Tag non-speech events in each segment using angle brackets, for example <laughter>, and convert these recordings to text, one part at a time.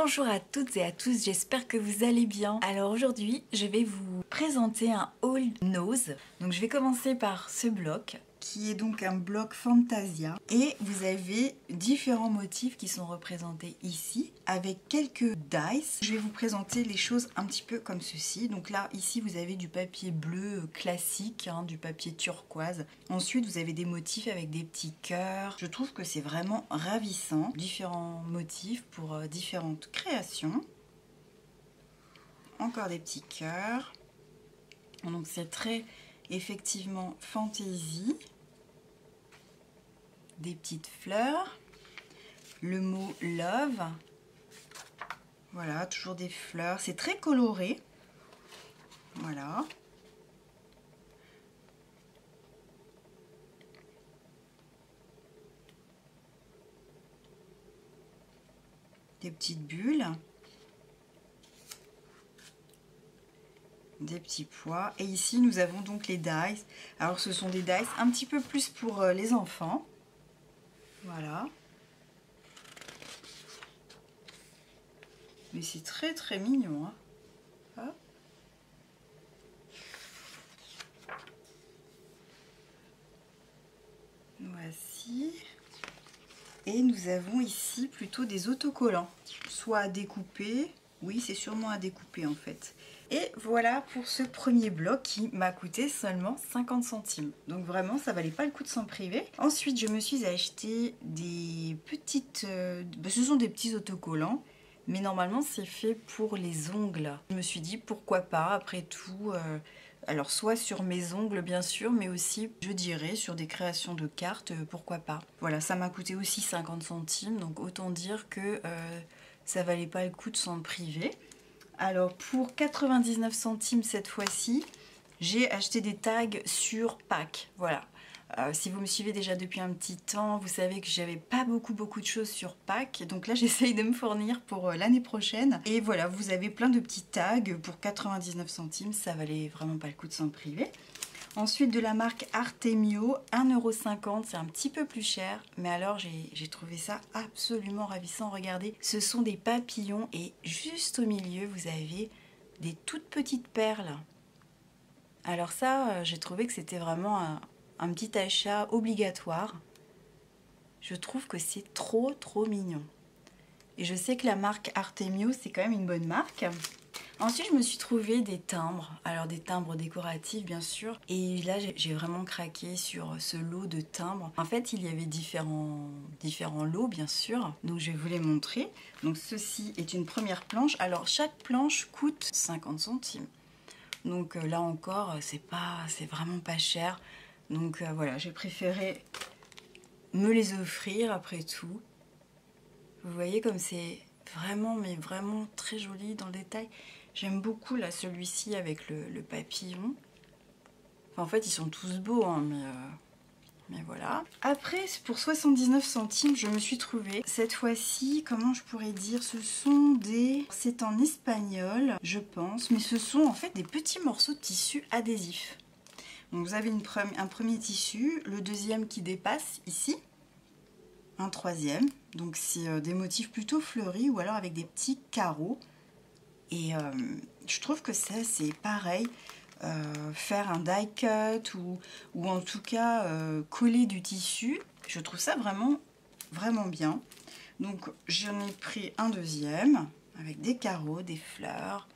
Bonjour à toutes et à tous, j'espère que vous allez bien. Alors aujourd'hui, je vais vous présenter un haul nose. Donc je vais commencer par ce bloc qui est donc un bloc Fantasia. Et vous avez différents motifs qui sont représentés ici avec quelques dice. Je vais vous présenter les choses un petit peu comme ceci. Donc là, ici, vous avez du papier bleu classique, hein, du papier turquoise. Ensuite, vous avez des motifs avec des petits cœurs. Je trouve que c'est vraiment ravissant. Différents motifs pour euh, différentes créations. Encore des petits cœurs. Donc c'est très effectivement fantaisie, des petites fleurs, le mot love, voilà, toujours des fleurs, c'est très coloré, voilà. Des petites bulles. Petits pois. Et ici, nous avons donc les dice. Alors, ce sont des dice un petit peu plus pour euh, les enfants. Voilà. Mais c'est très très mignon. Hein. Voici. Et nous avons ici plutôt des autocollants. Soit à découper. Oui, c'est sûrement à découper en fait. Et voilà pour ce premier bloc qui m'a coûté seulement 50 centimes. Donc vraiment, ça valait pas le coup de s'en priver. Ensuite, je me suis acheté des petites... Euh, bah, ce sont des petits autocollants. Mais normalement, c'est fait pour les ongles. Je me suis dit, pourquoi pas, après tout... Euh, alors soit sur mes ongles bien sûr, mais aussi je dirais sur des créations de cartes, euh, pourquoi pas. Voilà, ça m'a coûté aussi 50 centimes, donc autant dire que ça valait pas le coup de s'en priver. Alors pour 99 centimes cette fois-ci, j'ai acheté des tags sur Pack. Voilà. Euh, si vous me suivez déjà depuis un petit temps, vous savez que j'avais pas beaucoup beaucoup de choses sur Pack. Donc là <laughs> j'essaye de me fournir pour euh, l'année prochaine. Et voilà, vous avez plein de petits tags pour 99 centimes. Ça valait vraiment pas le coup de s'en priver. Ensuite de la marque Artemio, 1,50€, c'est un petit peu plus cher, mais alors j'ai trouvé ça absolument ravissant. Regardez, ce sont des papillons et juste au milieu vous avez des toutes petites perles. Alors ça, euh, j'ai trouvé que c'était vraiment un, un petit achat obligatoire. Je trouve que c'est trop trop mignon. Et je sais que la marque Artemio, c'est quand même une bonne marque. Ensuite, je me suis trouvé des timbres. Alors des timbres décoratifs, bien sûr. Et là, j'ai vraiment craqué sur ce lot de timbres. En fait, il y avait différents, différents lots, bien sûr. Donc, je vais vous les montrer. Donc, ceci est une première planche. Alors, chaque planche coûte 50 centimes. Donc euh, là encore, c'est pas, c'est vraiment pas cher. Donc euh, voilà, j'ai préféré me les offrir après tout. Vous voyez comme c'est vraiment, mais vraiment très joli dans le détail. J'aime beaucoup là celui-ci avec le, papillon. en fait, ils sont tous beaux, hein, mais, euh, mais voilà. Après, pour 79 centimes, je me suis trouvée cette fois-ci, comment je pourrais dire, ce sont des... C'est en espagnol, je pense, mais ce sont en fait des petits morceaux de tissu adhésif. Donc vous avez une un premier tissu, le deuxième qui dépasse ici, un troisième. Donc c'est euh, des motifs plutôt fleuris ou alors avec des petits carreaux. Et euh, je trouve que ça c'est pareil. Euh, faire un die cut ou, ou en tout cas coller du tissu, je trouve ça vraiment vraiment bien. Donc j'en ai pris un deuxième avec des carreaux, des fleurs,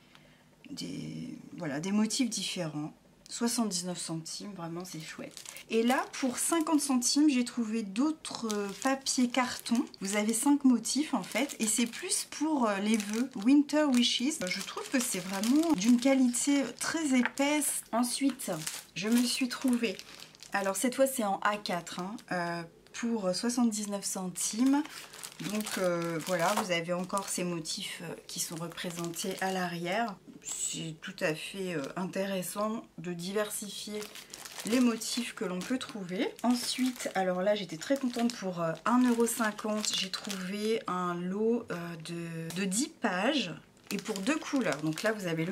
des, voilà, des motifs différents. 79 centimes, vraiment c'est chouette. Et là, pour 50 centimes, j'ai trouvé d'autres euh, papiers carton. Vous avez 5 motifs en fait, et c'est plus pour euh, les vœux Winter Wishes. Je trouve que c'est vraiment d'une qualité très épaisse. Ensuite, je me suis trouvée, alors cette fois c'est en A4, hein, euh, pour 79 centimes. Donc euh, voilà, vous avez encore ces motifs euh, qui sont représentés à l'arrière. C'est tout à fait euh, intéressant de diversifier les motifs que l'on peut trouver. Ensuite, alors là j'étais très contente pour 1,50€, j'ai trouvé un lot de, 10 pages et pour deux couleurs. Donc là vous avez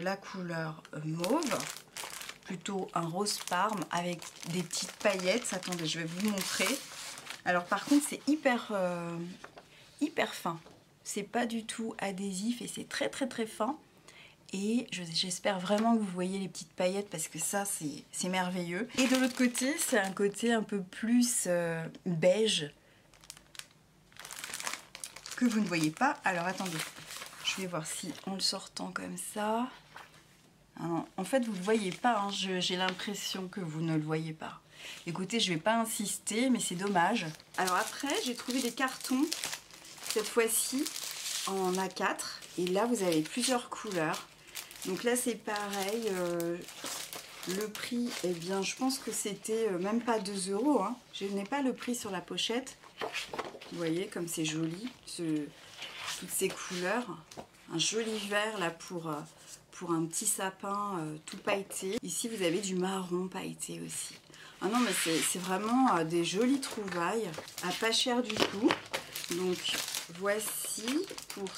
la couleur mauve, plutôt un rose parme avec des petites paillettes. Attendez, je vais vous montrer. Alors par contre c'est hyper, euh, hyper fin. c'est pas du tout adhésif et c'est très très très fin. Et j'espère vraiment que vous voyez les petites paillettes parce que ça c'est merveilleux. Et de l'autre côté c'est un côté un peu plus euh, beige que vous ne voyez pas. Alors attendez, je vais voir si en le sortant comme ça... Ah en fait vous ne le voyez pas, hein. j'ai l'impression que vous ne le voyez pas. Écoutez, je vais pas insister, mais c'est dommage. Alors après, j'ai trouvé des cartons, cette fois-ci en A4. Et là, vous avez plusieurs couleurs. Donc là, c'est pareil. Euh, le prix, eh bien, je pense que c'était euh, même pas 2 euros. Hein. Je n'ai pas le prix sur la pochette. Vous voyez comme c'est joli, toutes ces couleurs. Un joli vert là pour, euh, pour un petit sapin tout pailleté. Ici, vous avez du marron pailleté aussi. Ah non, mais c'est vraiment euh, des jolies trouvailles à pas cher du tout. Donc voici pour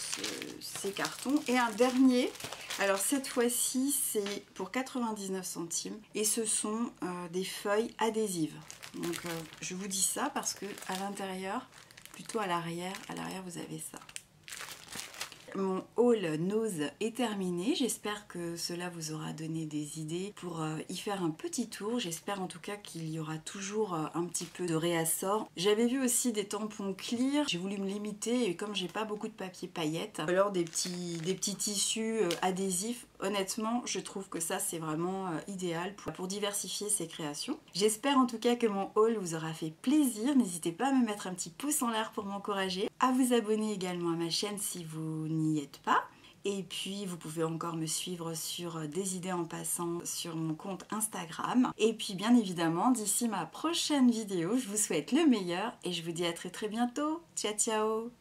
ces cartons. Et un dernier, alors cette fois-ci c'est pour 99 centimes et ce sont euh, des feuilles adhésives. Donc euh, je vous dis ça parce que à l'intérieur, plutôt à l'arrière, à l'arrière vous avez ça. Mon haul nose est terminé. J'espère que cela vous aura donné des idées pour euh, y faire un petit tour. J'espère en tout cas qu'il y aura toujours euh, un petit peu de réassort. J'avais vu aussi des tampons clear. J'ai voulu me limiter et comme j'ai pas beaucoup de papier paillettes, alors des petits, tissus euh, adhésifs, honnêtement, je trouve que ça c'est vraiment idéal pour, pour diversifier ses créations. J'espère en tout cas que mon haul vous aura fait plaisir. N'hésitez pas à me mettre un petit pouce en l'air pour m'encourager, à vous abonner également à ma chaîne si vous n'y êtes pas. Et puis, vous pouvez encore me suivre sur Des idées en passant sur mon compte Instagram. Et puis, bien évidemment, d'ici ma prochaine vidéo, je vous souhaite le meilleur et je vous dis à très très bientôt. Ciao, ciao